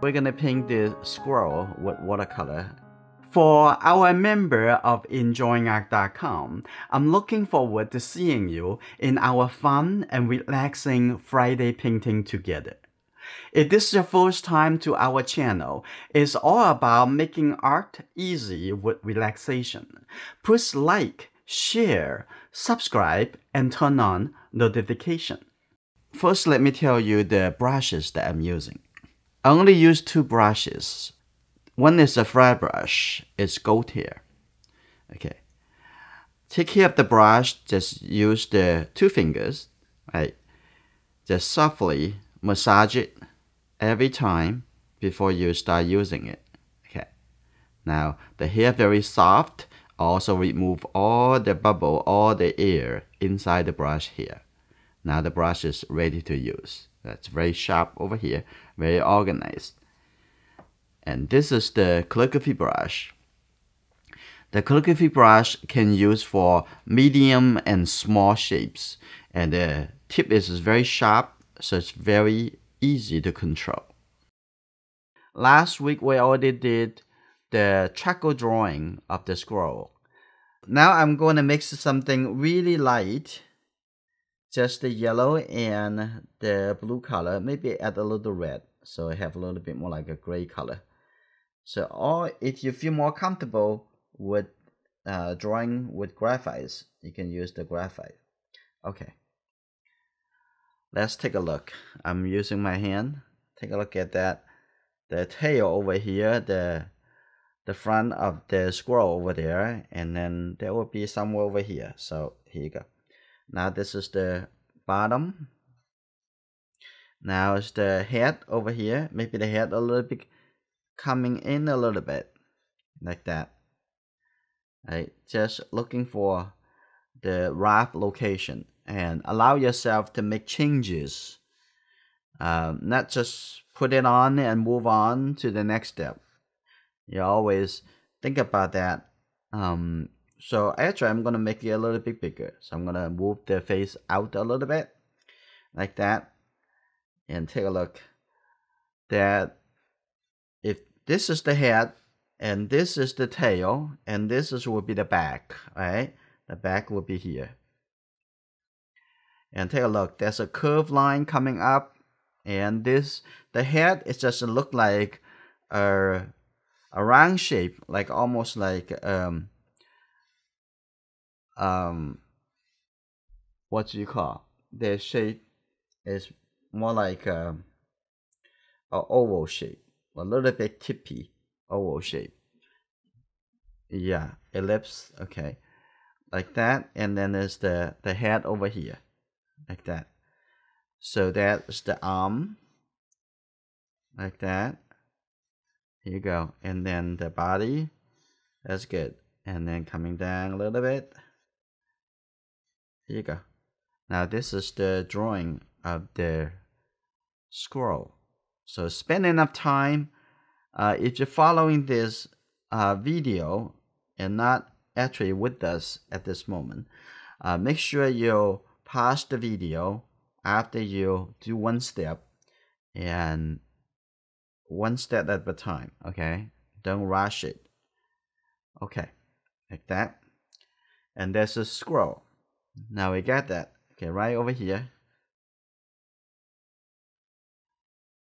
We're gonna paint the squirrel with watercolor. For our member of enjoyingart.com, I'm looking forward to seeing you in our fun and relaxing Friday painting together. If this is your first time to our channel, it's all about making art easy with relaxation. Please like, share, subscribe, and turn on notification. First, let me tell you the brushes that I'm using. I only use two brushes. One is a flat brush, it's goat hair. Okay. Take care of the brush, just use the two fingers, right? Just softly massage it every time before you start using it. Okay. Now the hair very soft. Also remove all the bubble, all the air inside the brush here. Now the brush is ready to use. That's very sharp over here, very organized. And this is the calligraphy brush. The calligraphy brush can use for medium and small shapes. And the tip is very sharp, so it's very easy to control. Last week we already did the charcoal drawing of the scroll. Now I'm going to mix something really light, just the yellow and the blue color, maybe add a little red so I have a little bit more like a gray color. So or if you feel more comfortable with uh, drawing with graphites, you can use the graphite. Okay. Let's take a look. I'm using my hand. Take a look at that. The tail over here, the the front of the squirrel over there, and then there will be somewhere over here. So here you go. Now this is the bottom. Now it's the head over here. Maybe the head a little bit coming in a little bit, like that. Right, just looking for the rough location and allow yourself to make changes. Um, not just put it on and move on to the next step. You always think about that. Um, so actually, I'm gonna make it a little bit bigger. So I'm gonna move the face out a little bit, like that, and take a look. That if this is the head, and this is the tail, and this is will be the back, right? The back will be here and take a look there's a curved line coming up and this the head is just look like a, a round shape like almost like um um what do you call the shape is more like a, a oval shape a little bit tippy oval shape yeah ellipse okay like that and then there's the the head over here like that. So that's the arm, like that. Here you go. And then the body, that's good. And then coming down a little bit. Here you go. Now this is the drawing of the scroll. So spend enough time. Uh, if you're following this uh, video and not actually with us at this moment, uh, make sure you pause the video after you do one step and one step at a time, okay? Don't rush it. Okay, like that. And there's a scroll. Now we got that. Okay, right over here.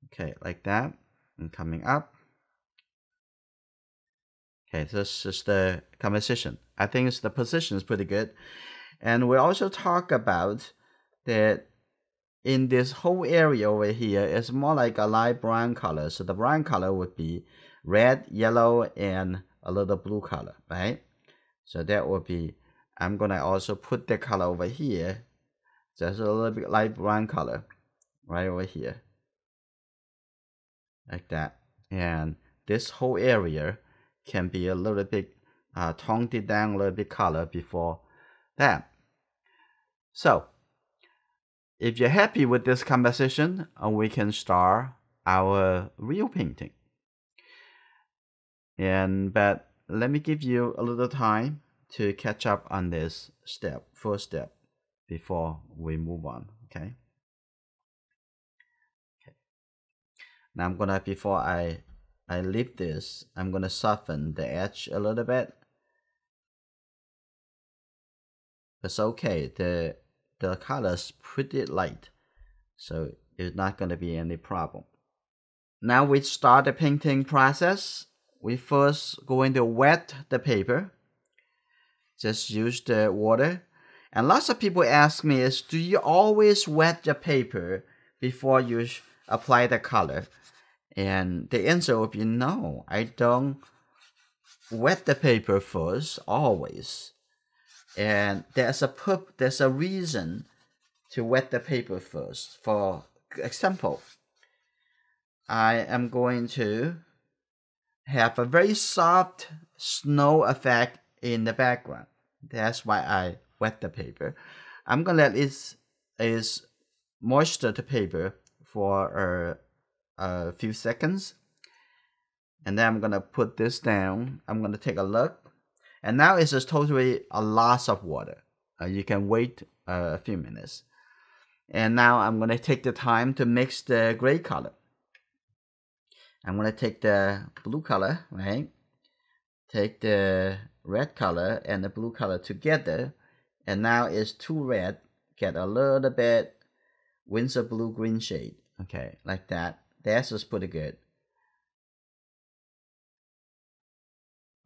Okay, like that. And coming up. Okay, this is the composition. I think it's the position is pretty good. And we also talk about that in this whole area over here, it's more like a light brown color. So the brown color would be red, yellow, and a little blue color, right? So that would be, I'm gonna also put the color over here, just a little bit light brown color, right over here, like that. And this whole area can be a little bit uh, toned it down a little bit color before that. So, if you're happy with this composition, uh, we can start our real painting. And but let me give you a little time to catch up on this step, first step, before we move on. Okay. Okay. Now I'm gonna, before I, I leave this, I'm gonna soften the edge a little bit. It's okay, the, the color's pretty light, so it's not gonna be any problem. Now we start the painting process. We first going to wet the paper. Just use the water. And lots of people ask me is, do you always wet the paper before you apply the color? And the answer would be no, I don't wet the paper first, always. And there's a purp- there's a reason to wet the paper first. For example, I am going to have a very soft snow effect in the background. That's why I wet the paper. I'm gonna let it is moisture the paper for a, a few seconds. And then I'm gonna put this down. I'm gonna take a look. And now it's just totally a loss of water. Uh, you can wait uh, a few minutes. And now I'm gonna take the time to mix the gray color. I'm gonna take the blue color, right? Take the red color and the blue color together, and now it's two red. Get a little bit Winsor blue green shade. Okay, like that. That's just pretty good.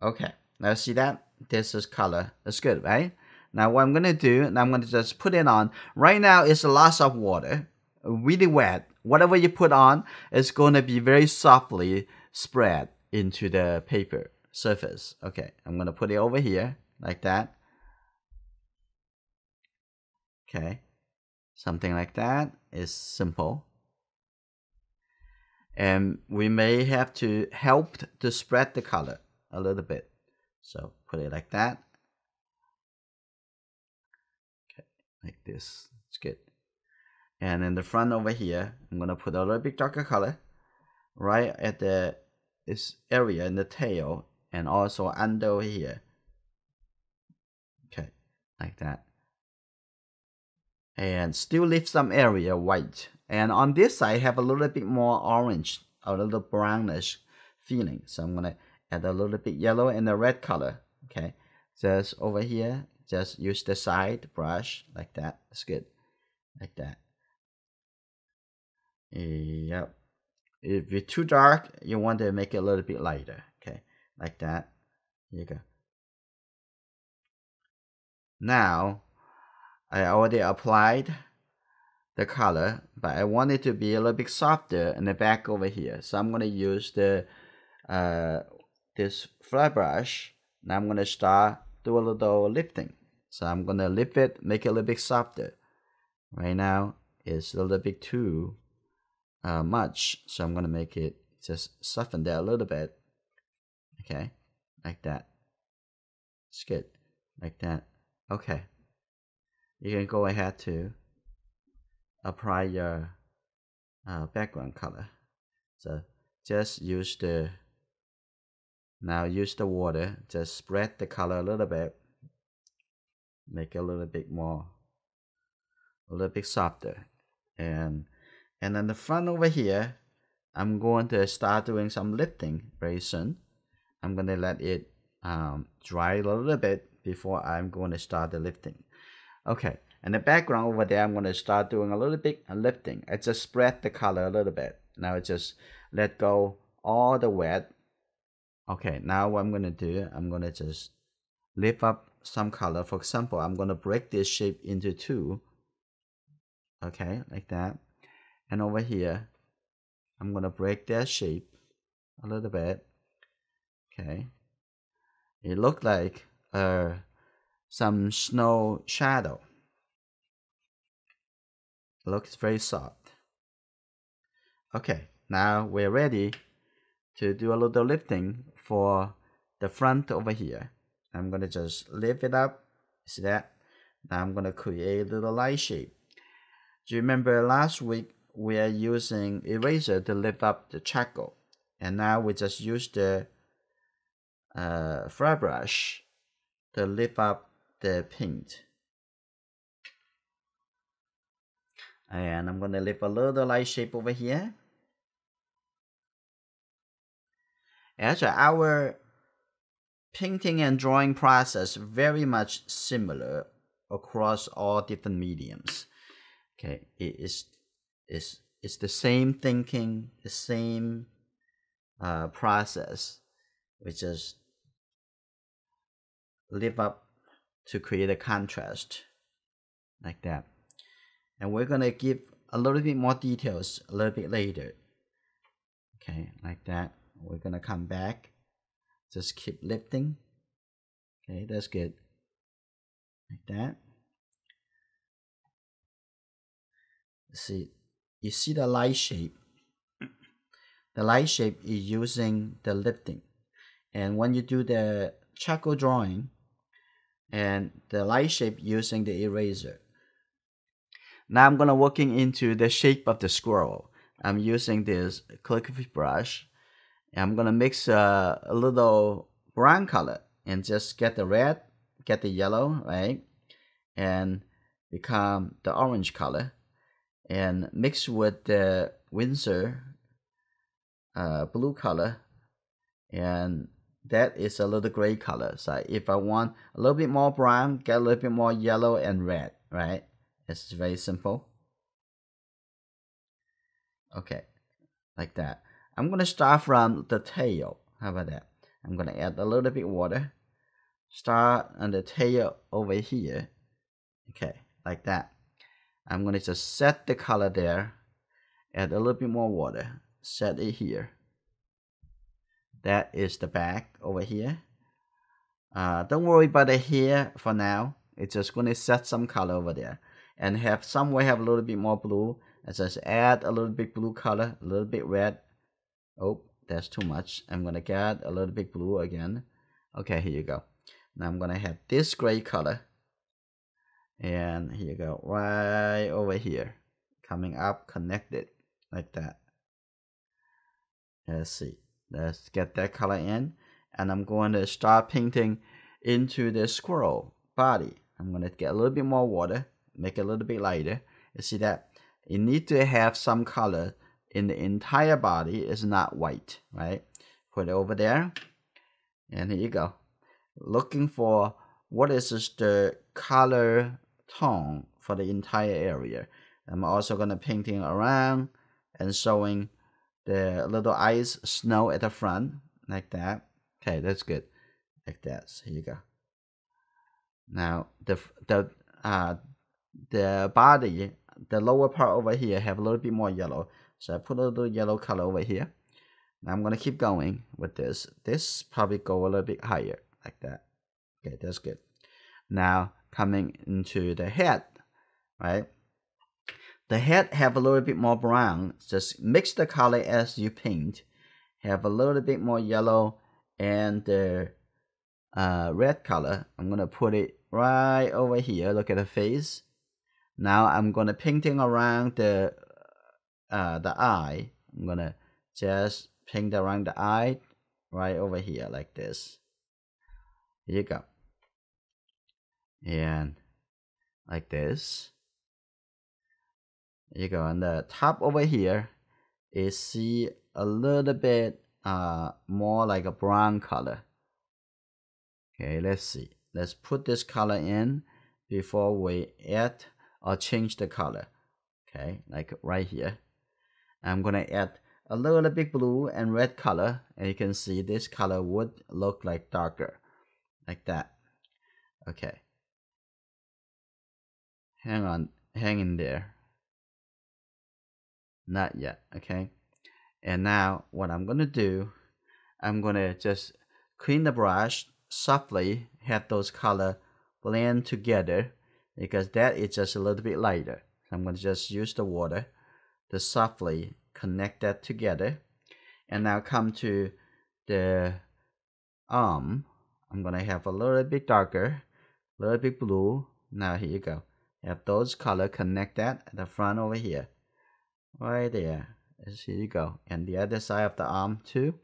Okay, now see that? This is color. That's good, right? Now what I'm gonna do, and I'm gonna just put it on. Right now it's a lot of water, really wet whatever you put on is going to be very softly spread into the paper surface. Okay, I'm going to put it over here like that. Okay, something like that is simple. And we may have to help to spread the color a little bit. So put it like that. Okay, like this. It's good. And in the front over here, I'm gonna put a little bit darker color right at the this area in the tail and also under here. Okay, like that. And still leave some area white. And on this side, have a little bit more orange, a little brownish feeling. So I'm gonna add a little bit yellow and the red color. Okay, just over here, just use the side brush like that. That's good, like that. Yep. If it's too dark, you want to make it a little bit lighter. Like that. Here you go. Now, I already applied the color, but I want it to be a little bit softer in the back over here. So I'm going to use the uh, this flat brush. Now I'm going to start do a little lifting. So I'm going to lift it, make it a little bit softer. Right now, it's a little bit too uh, much. So I'm going to make it just soften that a little bit. Okay, like that. It's good, like that. Okay, you can go ahead to apply your uh, background color. So just use the now use the water. Just spread the color a little bit. Make it a little bit more, a little bit softer, and and then the front over here, I'm going to start doing some lifting very soon. I'm going to let it um, dry a little bit before I'm going to start the lifting. Okay, and the background over there, I'm going to start doing a little bit of lifting. I just spread the color a little bit. Now it just let go all the wet. Okay, now what I'm going to do, I'm going to just lift up some color. For example, I'm going to break this shape into two. Okay, like that. And over here, I'm going to break that shape a little bit. Okay. It looked like uh, some snow shadow. Looks very soft. Okay, now we're ready to do a little lifting for the front over here. I'm going to just lift it up. See that? Now I'm going to create a little light shape. Do you remember last week we are using eraser to lift up the charcoal. And now we just use the uh, flat brush to lift up the paint. And I'm going to lift a little light shape over here. Actually, our painting and drawing process very much similar across all different mediums. Okay, it is is it's the same thinking, the same uh, process. We just live up to create a contrast like that. And we're gonna give a little bit more details a little bit later. Okay, like that. We're gonna come back. Just keep lifting. Okay, that's good. Like that. See, you see the light shape. The light shape is using the lifting. And when you do the charcoal drawing, and the light shape using the eraser. Now I'm gonna working into the shape of the squirrel. I'm using this calligraphy brush. I'm gonna mix a little brown color and just get the red, get the yellow, right? And become the orange color and mix with the Winsor uh, blue color and that is a little gray color. So if I want a little bit more brown, get a little bit more yellow and red, right? It's very simple. Okay, like that. I'm gonna start from the tail. How about that? I'm gonna add a little bit water. Start on the tail over here. Okay, like that. I'm gonna just set the color there. Add a little bit more water. Set it here that is the back over here. Uh, don't worry about the hair for now. It's just going to set some color over there and have somewhere have a little bit more blue. And just add a little bit blue color, a little bit red. Oh, that's too much. I'm going to add a little bit blue again. Okay, here you go. Now I'm going to have this gray color. And here you go, right over here. Coming up, connected like that. Let's see. Let's get that color in. And I'm going to start painting into the squirrel body. I'm going to get a little bit more water, make it a little bit lighter. You see that? You need to have some color in the entire body. It's not white, right? Put it over there. And here you go. Looking for what is the color tone for the entire area. I'm also going to painting around and showing the little ice snow at the front like that. Okay, that's good. Like that. So here you go. Now the the uh the body, the lower part over here have a little bit more yellow. So I put a little yellow color over here. Now I'm gonna keep going with this. This probably go a little bit higher like that. Okay, that's good. Now coming into the head, right? The head have a little bit more brown. Just mix the color as you paint. Have a little bit more yellow and the uh, red color. I'm gonna put it right over here. Look at the face. Now I'm gonna painting around the uh, the eye. I'm gonna just paint around the eye right over here like this. Here you go. And like this you go on the top over here is see a little bit uh more like a brown color. Okay let's see. Let's put this color in before we add or change the color. Okay like right here. I'm gonna add a little bit blue and red color and you can see this color would look like darker like that. Okay. Hang on hang in there not yet, okay? And now what I'm gonna do, I'm gonna just clean the brush softly, have those color blend together because that is just a little bit lighter. So I'm gonna just use the water to softly connect that together. And now come to the arm. I'm gonna have a little bit darker, a little bit blue. Now here you go. Have those color connect that at the front over here right there. Here you go and the other side of the arm too.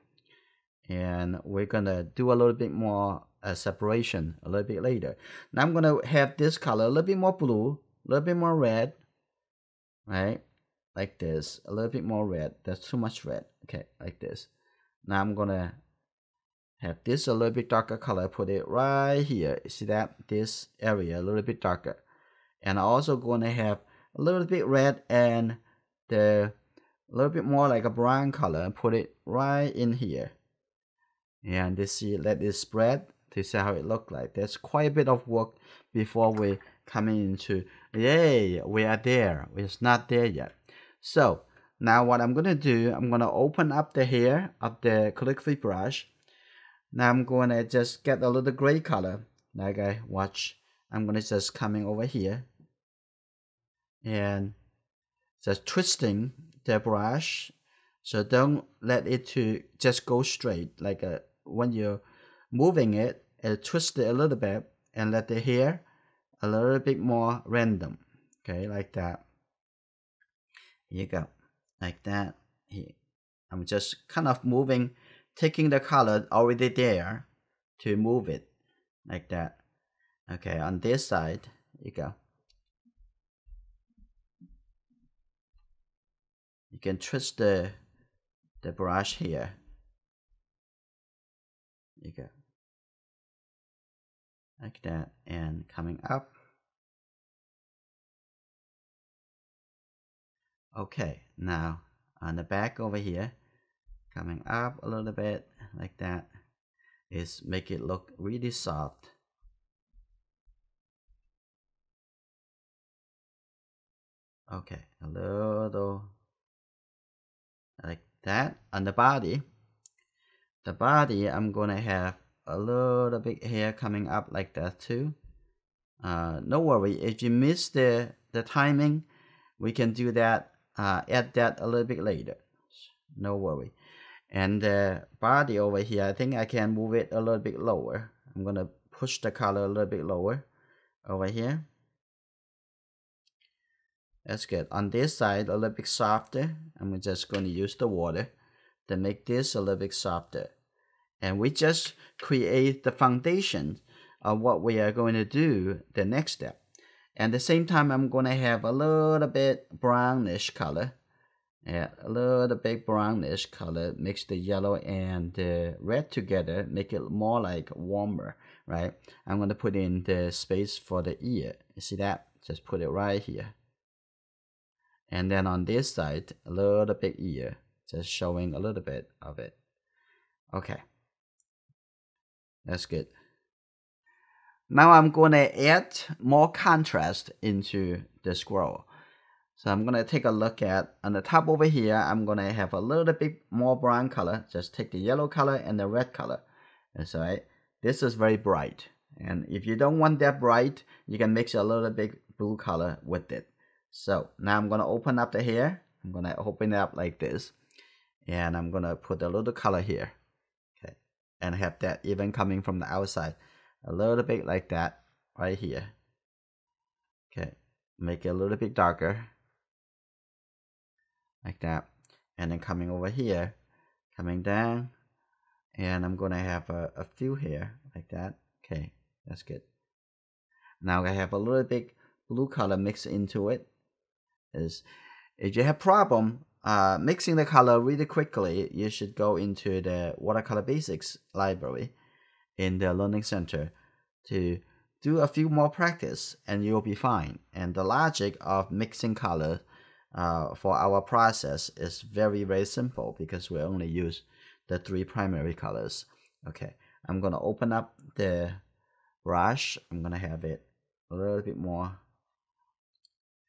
And we're gonna do a little bit more uh, separation a little bit later. Now I'm gonna have this color a little bit more blue a little bit more red right? Like this a little bit more red. That's too much red. Okay like this. Now I'm gonna have this a little bit darker color, put it right here. See that? This area a little bit darker. And I'm also to have a little bit red and the little bit more like a brown color, put it right in here. And this let it spread to see how it look like. There's quite a bit of work before we come into, yay, we are there. It's not there yet. So now what I'm gonna do, I'm gonna open up the hair of the calligraphy brush. Now I'm gonna just get a little gray color. Like I watch, I'm gonna just coming over here and just twisting the brush. So don't let it to just go straight. Like a, uh, when you're moving it, it twist it a little bit and let the hair a little bit more random. Okay, like that. Here you go like that here. I'm just kind of moving, taking the color already there to move it like that. Okay, on this side, you go. You can twist the the brush here. You go. Like that and coming up. Okay, now on the back over here, coming up a little bit like that, is make it look really soft. Okay, a little like that. On the body, the body, I'm gonna have a little bit hair coming up like that too. Uh, no worry, if you miss the, the timing, we can do that uh, add that a little bit later. No worry. And the body over here, I think I can move it a little bit lower. I'm gonna push the color a little bit lower over here. That's good. On this side, a little bit softer. I'm just going to use the water to make this a little bit softer. And we just create the foundation of what we are going to do the next step. And the same time, I'm going to have a little bit brownish color. Yeah, a little bit brownish color. Mix the yellow and the red together. Make it more like warmer, right? I'm going to put in the space for the ear. You see that? Just put it right here. And then on this side, a little bit here, Just showing a little bit of it. Okay. That's good. Now I'm going to add more contrast into the squirrel. So I'm going to take a look at, on the top over here, I'm going to have a little bit more brown color. Just take the yellow color and the red color. That's right. This is very bright. And if you don't want that bright, you can mix a little bit blue color with it. So now I'm to open up the hair. I'm to open it up like this. And I'm to put a little color here. Okay. And have that even coming from the outside a little bit like that right here. Okay, make it a little bit darker like that. And then coming over here, coming down, and I'm gonna have a, a few here like that. Okay, that's good. Now I have a little bit blue color mixed into it. Is if you have problem uh, mixing the color really quickly, you should go into the watercolor basics library in the learning center to do a few more practice and you'll be fine. And the logic of mixing color uh, for our process is very, very simple because we only use the three primary colors. Okay, I'm gonna open up the brush. I'm gonna have it a little bit more,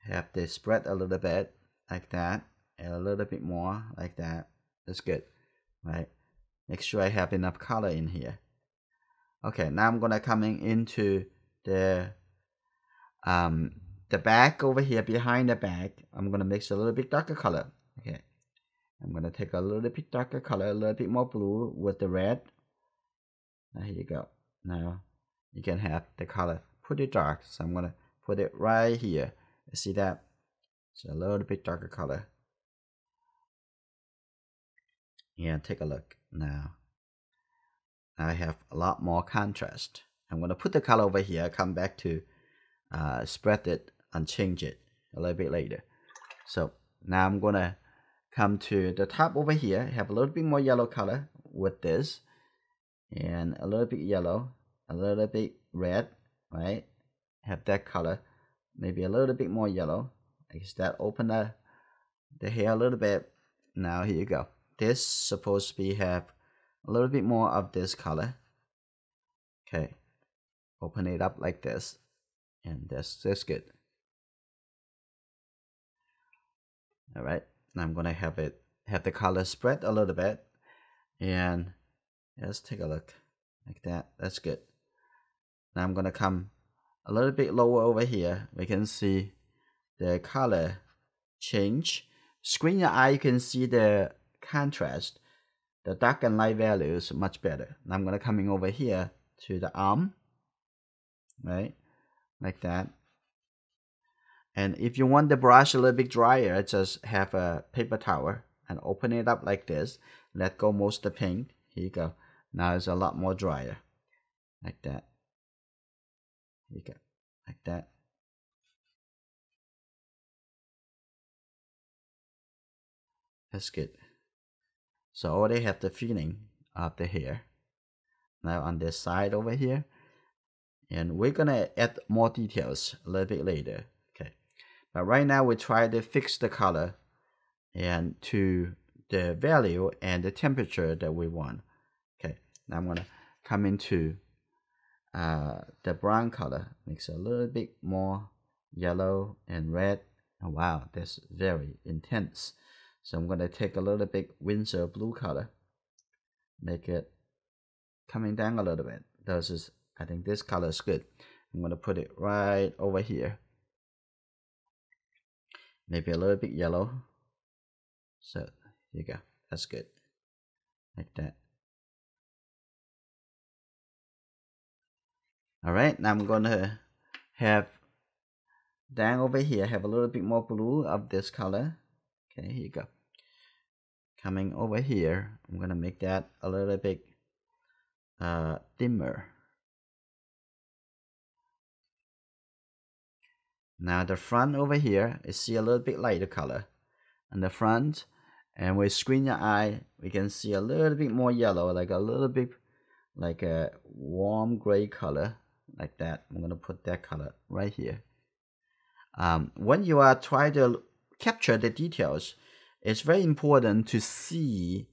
have this spread a little bit like that, and a little bit more like that. That's good, right? Make sure I have enough color in here. Okay, now I'm gonna coming into the um the back over here behind the back. I'm gonna mix a little bit darker color. Okay, I'm gonna take a little bit darker color, a little bit more blue with the red. Now here you go. Now you can have the color pretty dark. So I'm gonna put it right here. See that? It's a little bit darker color. Yeah, take a look now. I have a lot more contrast. I'm going to put the color over here, come back to uh, spread it and change it a little bit later. So now I'm going to come to the top over here, have a little bit more yellow color with this. and a little bit yellow, a little bit red, right? Have that color, maybe a little bit more yellow. Like that, open the, the hair a little bit. Now here you go. This supposed to be have a little bit more of this color. Okay, open it up like this, and that's that's good. All right, now I'm gonna have it have the color spread a little bit, and let's take a look like that. That's good. Now I'm gonna come a little bit lower over here. We can see the color change. Screen your eye, you can see the contrast. The dark and light values much better. Now I'm gonna coming over here to the arm, right, like that. And if you want the brush a little bit drier, just have a paper towel and open it up like this. Let go most of the paint. Here you go. Now it's a lot more drier, like that. You go, like that. That's good. So already have the feeling of the hair. Now on this side over here, and we're gonna add more details a little bit later. Okay, but right now we try to fix the color and to the value and the temperature that we want. Okay, now I'm gonna come into uh, the brown color, makes a little bit more yellow and red. Oh, wow, that's very intense. So I'm going to take a little bit Winsor blue color, make it coming down a little bit. This is, I think this color is good. I'm going to put it right over here. Maybe a little bit yellow. So here you go. That's good. Like that. All right, now I'm to have down over here, have a little bit more blue of this color. Okay, here you go. Coming over here I'm gonna make that a little bit uh, dimmer. Now the front over here you see a little bit lighter color on the front and we screen your eye we can see a little bit more yellow like a little bit like a warm gray color like that I'm gonna put that color right here um, when you are trying to capture the details it's very important to see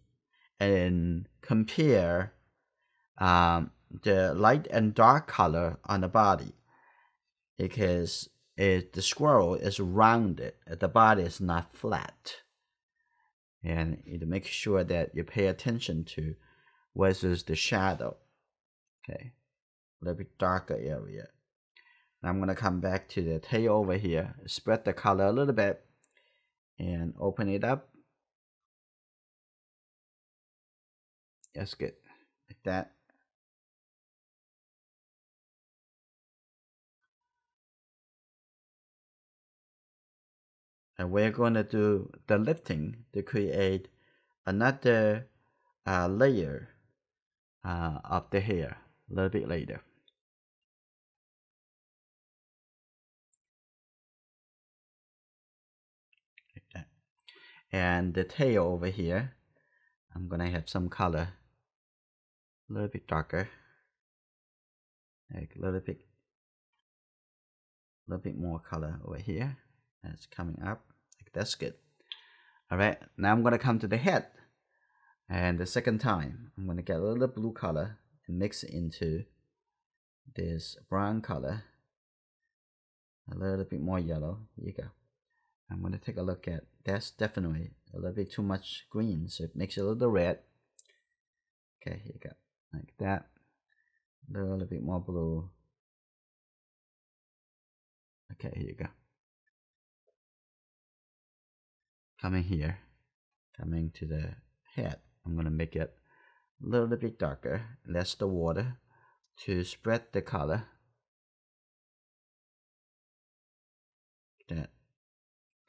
and compare um, the light and dark color on the body because it, the squirrel is rounded, the body is not flat. And it makes sure that you pay attention to where's the shadow. Okay, a little bit darker area. Now I'm going to come back to the tail over here, spread the color a little bit and open it up. That's good, like that. And we're going to do the lifting to create another uh, layer uh, of the hair a little bit later. and the tail over here I'm gonna have some color. A little bit darker. Like a little bit a little bit more color over here. That's coming up. Like that's good. All right now I'm gonna come to the head. And the second time I'm gonna get a little blue color and mix it into this brown color a little bit more yellow. Here you go. I'm going to take a look at that's definitely a little bit too much green so it makes it a little red. Okay here you go. Like that. A little bit more blue. Okay here you go. Coming here. Coming to the head. I'm going to make it a little bit darker less the water to spread the color that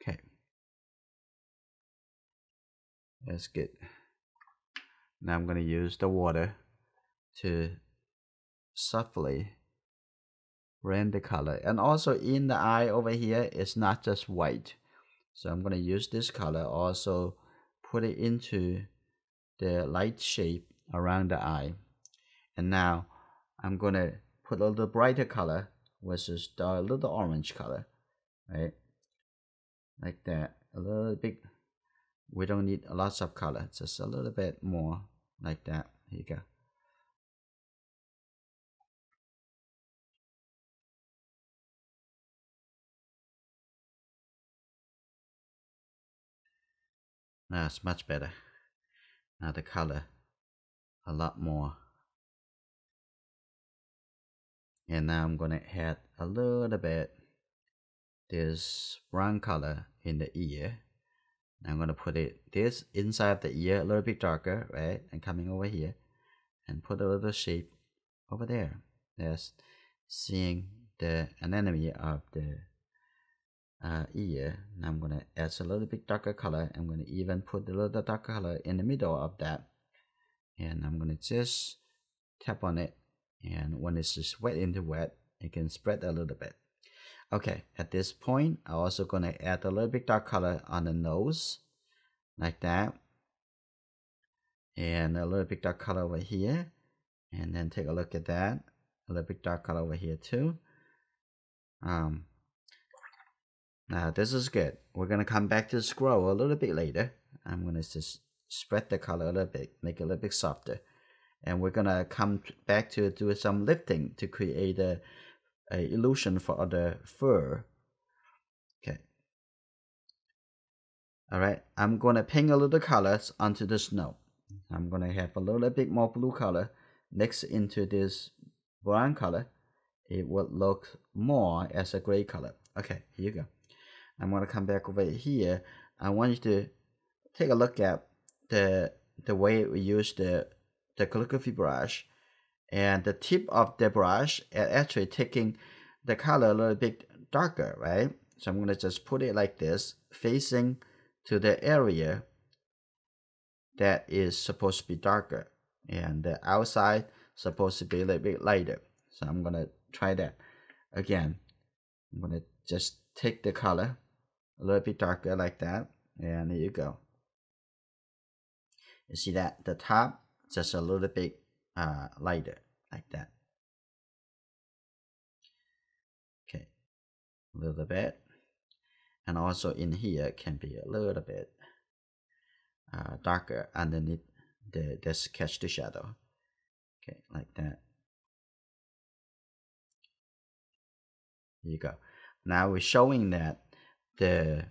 okay. That's good. Now I'm going to use the water to softly blend the color. And also in the eye over here, it's not just white. So I'm going to use this color also put it into the light shape around the eye. and now I'm gonna put a little brighter color versus the little orange color right? Like that a little bit we don't need a lot of color just a little bit more like that. Here you go. It's much better. Now the color a lot more. And now I'm gonna add a little bit this brown color in the ear. I'm gonna put it this inside of the ear a little bit darker right and coming over here. And put a little shape over there. That's seeing the anatomy of the uh, ear. Now I'm gonna add a little bit darker color. I'm gonna even put a little darker color in the middle of that and I'm gonna just tap on it and when it's just wet into wet it can spread a little bit. Okay at this point I'm also gonna add a little bit dark color on the nose like that and a little bit dark color over here and then take a look at that a little bit dark color over here too. Um now this is good. We're gonna come back to the scroll a little bit later. I'm gonna just spread the color a little bit make it a little bit softer. And we're gonna come back to do some lifting to create a, a illusion for the fur. Okay. All right i'm gonna paint a little colors onto the snow. I'm gonna have a little bit more blue color mixed into this brown color. It would look more as a gray color. Okay here you go. I'm gonna come back over here. I want you to take a look at the the way we use the the calligraphy brush and the tip of the brush actually taking the color a little bit darker, right? So I'm going to just put it like this, facing to the area that is supposed to be darker. And the outside supposed to be a little bit lighter. So I'm going to try that. Again, I'm going to just take the color a little bit darker like that. And there you go. You see that? The top just a little bit uh, lighter like that. Okay, a little bit. And also in here can be a little bit uh, darker underneath the, the sketch the shadow. Okay, like that. Here you go. Now we're showing that the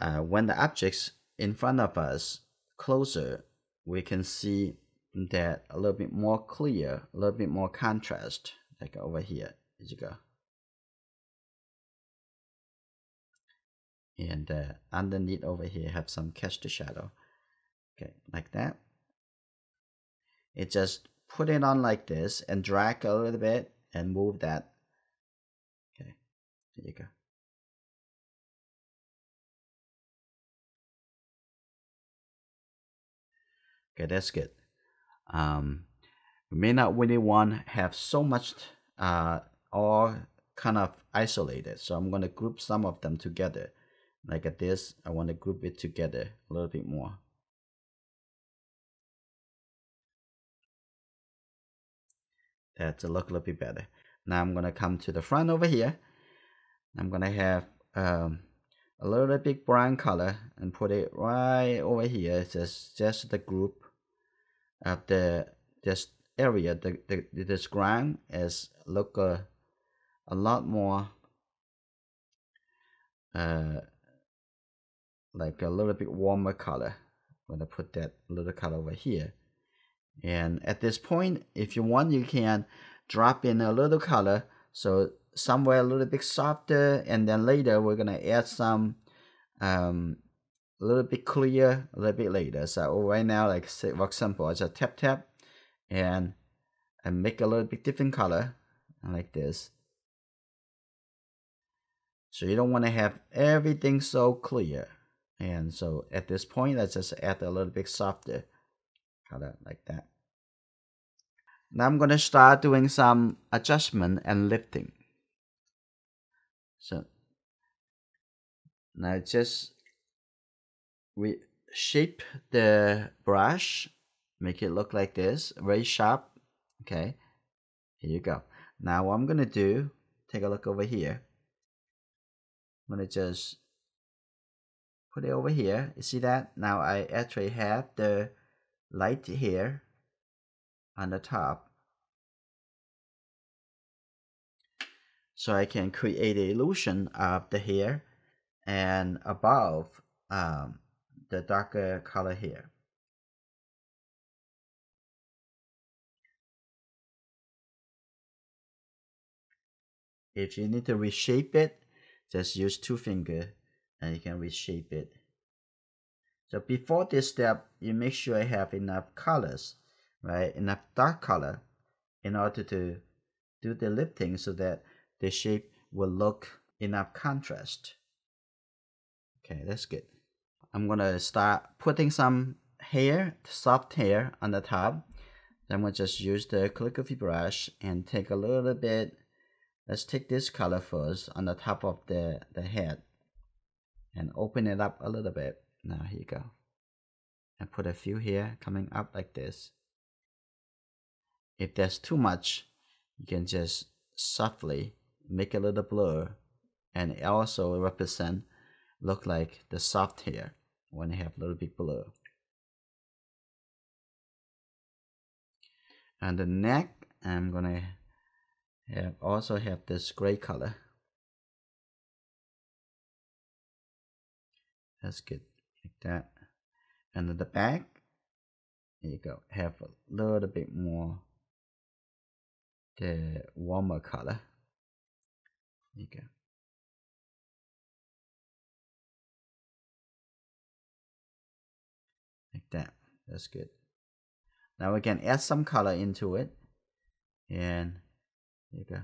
uh, when the objects in front of us closer we can see that a little bit more clear, a little bit more contrast, like over here, as you go. And uh, underneath over here have some cast shadow. Okay, like that. It just put it on like this and drag a little bit and move that. Okay, there you go. Okay, that's good. Um, we may not really want to have so much uh, all kind of isolated. So I'm going to group some of them together. Like this, I want to group it together a little bit more. That look a little bit better. Now I'm going to come to the front over here. I'm going to have um, a little bit brown color and put it right over here. It's just, just the group of the this area, the, the this ground is look uh, a lot more uh, like a little bit warmer color. I'm gonna put that little color over here. And at this point, if you want, you can drop in a little color. So somewhere a little bit softer, and then later we're gonna add some um, a little bit clear a little bit later. So right now, like say, for example, I just tap tap and and make a little bit different color uh, like this. So you don't want to have everything so clear. And so at this point, let's just add a little bit softer color like that. Now I'm going to start doing some adjustment and lifting. So now just we shape the brush make it look like this, very sharp. Okay, here you go. Now what I'm gonna do, take a look over here. I'm gonna just put it over here. You see that? Now I actually have the light here on the top. So I can create the illusion of the hair and above um, the darker color here. If you need to reshape it, just use two finger and you can reshape it. So before this step, you make sure you have enough colors, right? Enough dark color in order to do the lifting so that the shape will look enough contrast. Okay, that's good. I'm gonna start putting some hair, soft hair on the top. Then we'll just use the calligraphy brush and take a little bit. Let's take this color first on the top of the, the head and open it up a little bit. Now here you go. And put a few here coming up like this. If there's too much, you can just softly make a little blur and also represent look like the soft hair when you have a little bit blur. And the neck, I'm gonna have also have this gray color. That's good, like that. And the back, there you go, have a little bit more the warmer color. There you go. That's good. Now we can add some color into it. And there you go.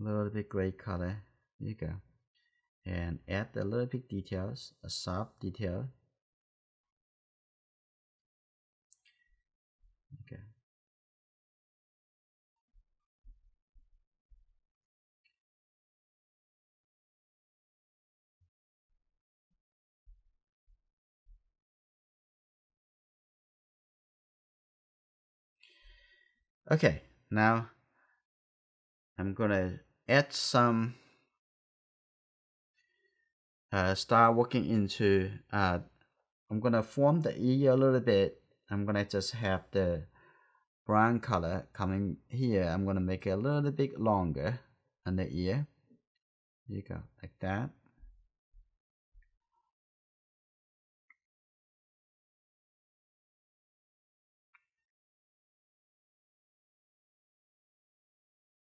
A little bit gray color. There you go. And add a little bit details, a soft detail. Okay, now I'm gonna add some uh, start working into uh, I'm gonna form the ear a little bit. I'm gonna just have the brown color coming here. I'm gonna make it a little bit longer on the ear. Here you go like that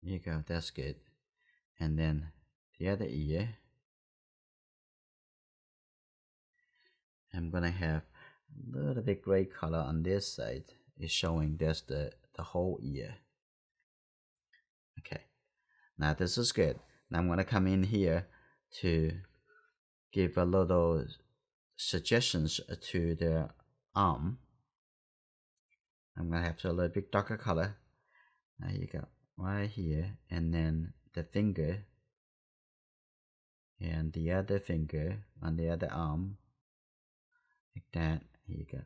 you go, that's good. And then the other ear. I'm gonna have a little bit gray color on this side. It's showing that's the, the whole ear. Okay, now this is good. Now I'm gonna come in here to give a little suggestions to the arm. I'm gonna have a little bit darker color. There you go right here and then the finger and the other finger on the other arm like that here you go.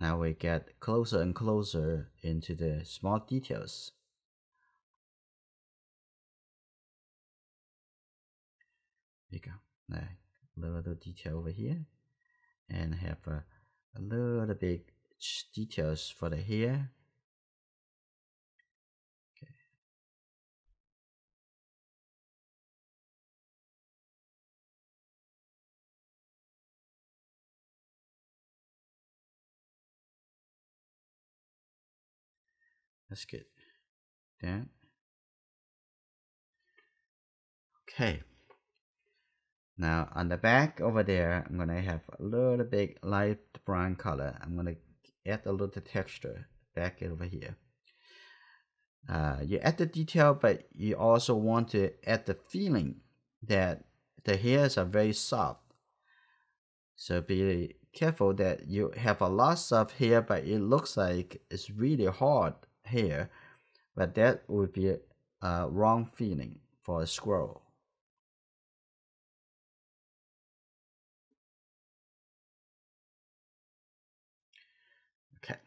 Now we get closer and closer into the small details. There you go. Like little detail over here and have a, a little bit details for the hair That's good. That. Okay. Now on the back over there, I'm gonna have a little bit light brown color. I'm gonna add a little texture back over here. Uh, you add the detail, but you also want to add the feeling that the hairs are very soft. So be careful that you have a lot of hair, but it looks like it's really hard here, but that would be a wrong feeling for a squirrel. Okay.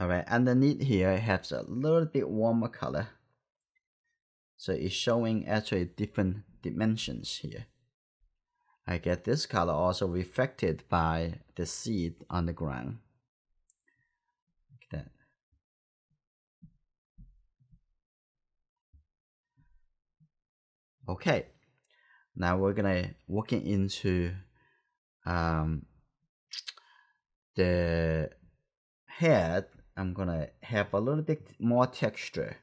Alright, underneath here it has a little bit warmer color. So it's showing actually different dimensions here. I get this color also reflected by the seed on the ground. Like that. Okay, now we're gonna working into um, the head. I'm gonna have a little bit more texture.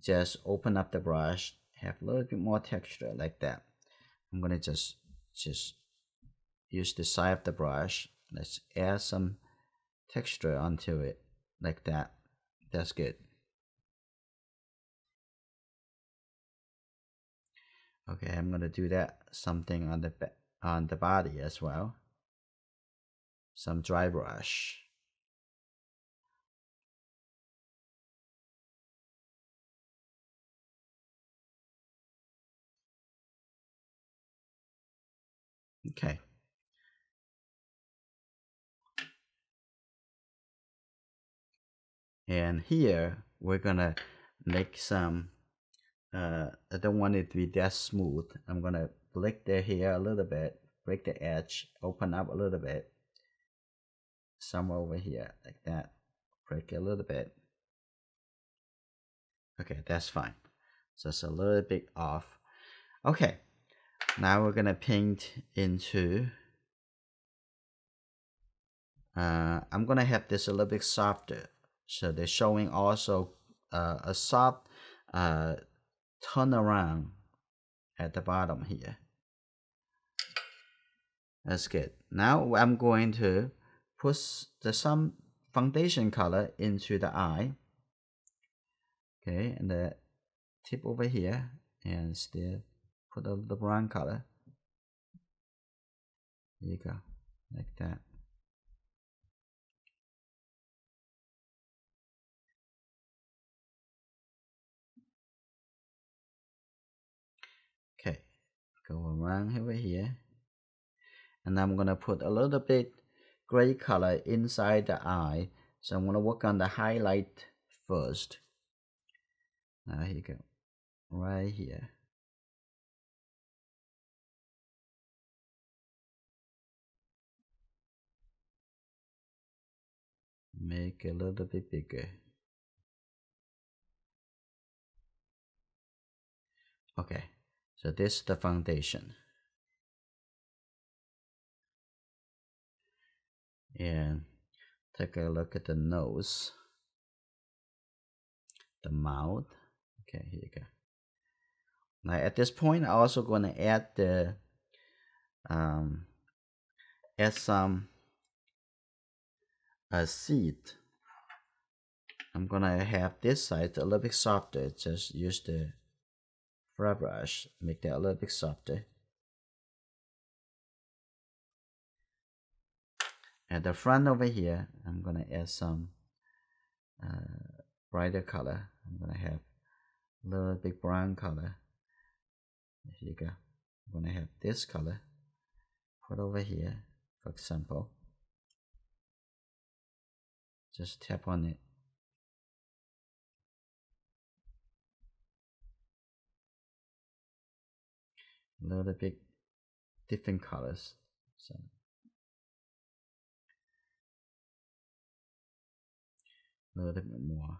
Just open up the brush, have a little bit more texture like that. I'm gonna just just use the side of the brush. Let's add some texture onto it like that. That's good. Okay, I'm gonna do that something on the on the body as well. Some dry brush. Okay. And here we're gonna make some uh, I don't want it to be that smooth. I'm gonna break the hair a little bit, break the edge, open up a little bit, somewhere over here like that. Break it a little bit. Okay, that's fine. Just a little bit off. Okay, now we're gonna paint into. Uh, I'm gonna have this a little bit softer, so they're showing also uh, a soft uh, turn around at the bottom here. That's good. Now I'm going to put the some foundation color into the eye. Okay, and the tip over here and still put a little brown color. There you go, like that. Okay, go around over here. And I'm gonna put a little bit gray color inside the eye. So I'm gonna work on the highlight first. Now here you go. Right here make a little bit bigger okay so this is the foundation. And take a look at the nose, the mouth. Okay, here you go. Now at this point, I'm also going to add the um, add some a seed. I'm gonna have this side a little bit softer. Just use the for brush, make that a little bit softer. At the front over here, I'm gonna add some uh, brighter color. I'm gonna have a little bit brown color. Here you go. I'm gonna have this color put over here, for example. Just tap on it a little bit different colors. So a little bit more.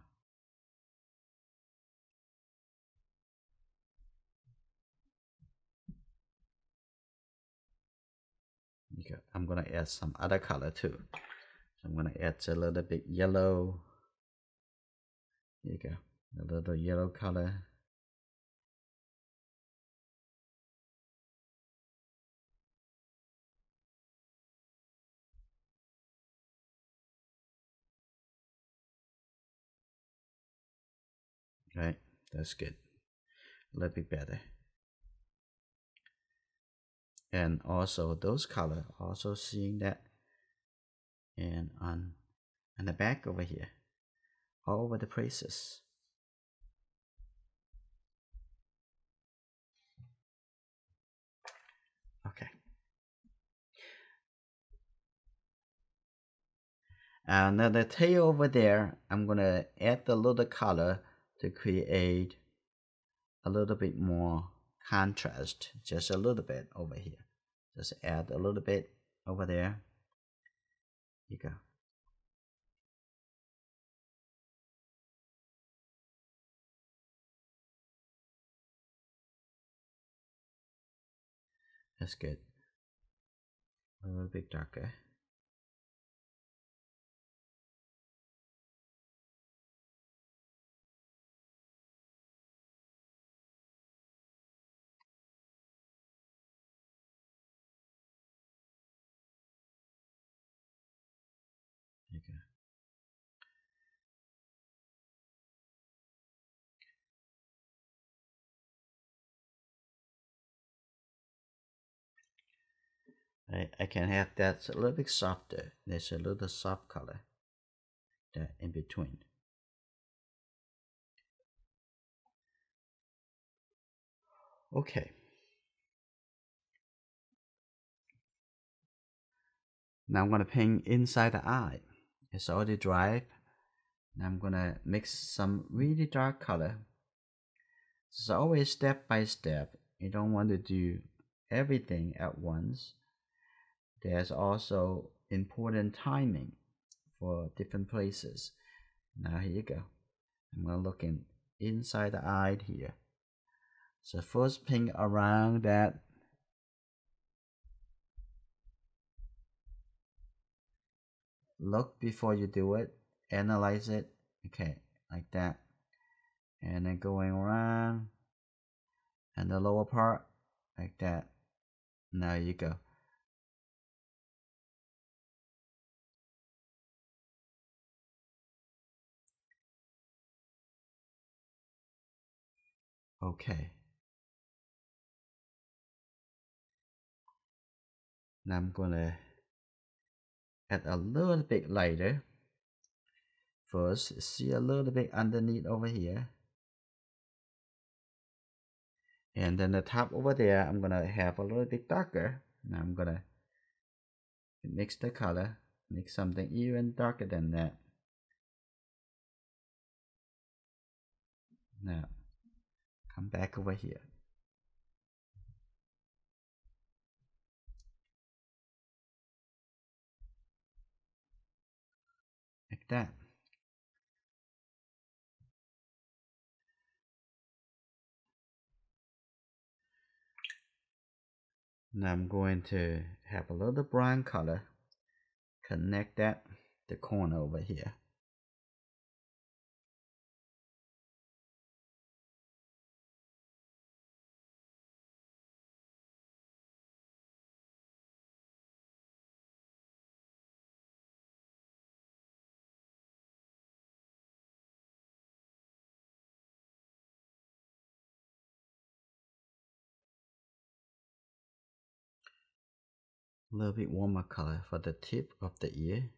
Okay, I'm gonna add some other color too. So I'm gonna add a little bit yellow. Here you go, a little yellow color. right that's good a little bit better and also those color also seeing that and on on the back over here all over the places okay uh, And then the tail over there, I'm gonna add a little color to create a little bit more contrast, just a little bit over here. Just add a little bit over there. You go. That's good. A little bit darker. I, can have that a little bit softer. There's a little soft color there in between. Okay. Now I'm going to paint inside the eye. It's already dry. Now I'm to mix some really dark color. It's always step by step. You don't want to do everything at once. There's also important timing for different places. Now here you go. I'm to look in inside the eye here. So first paint around that look before you do it analyze it okay like that. And then going around and the lower part like that. Now you go. Okay. Now I'm gonna add a little bit lighter. First, see a little bit underneath over here. And then the top over there, I'm gonna have a little bit darker. Now I'm gonna mix the color, make something even darker than that. Now, come back over here. That. Now I'm going to have a little brown color, connect that, the corner over here. A little bit warmer color for the tip of the ear.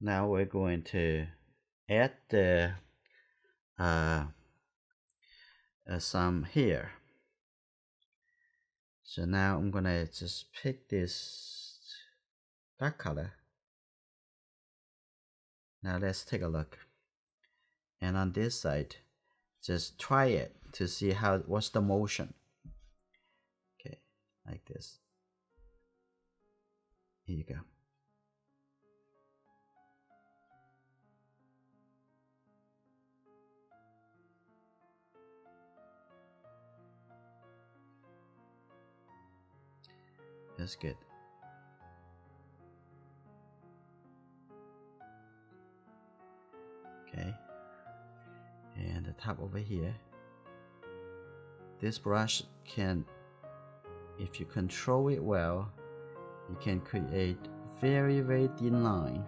Now we're going to add the uh, uh, some hair so now I'm gonna just pick this dark color. Now let's take a look. And on this side, just try it to see how what's the motion. Okay, like this. Here you go. That's good. Okay. And the top over here. This brush can, if you control it well, you can create very, very thin line